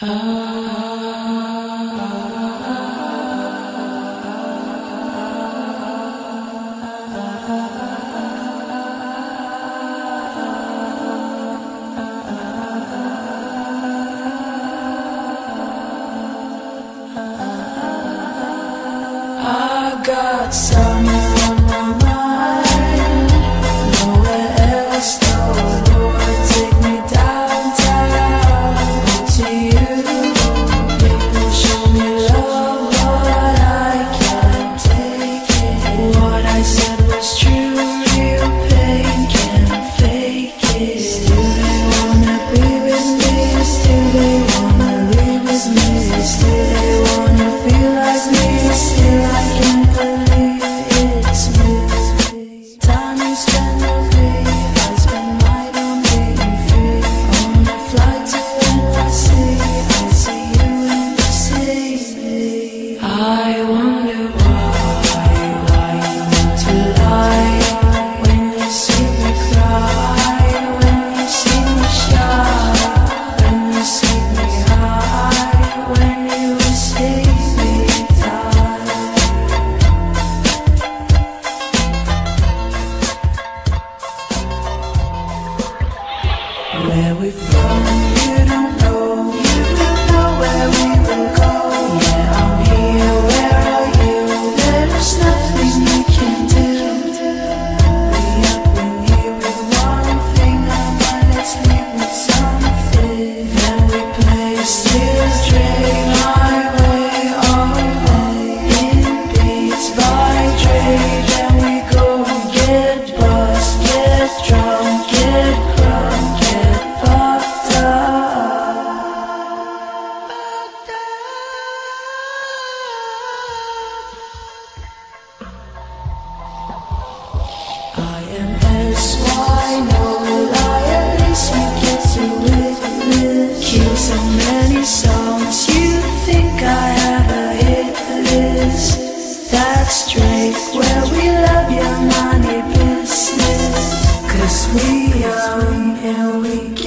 Got summer Where we from, money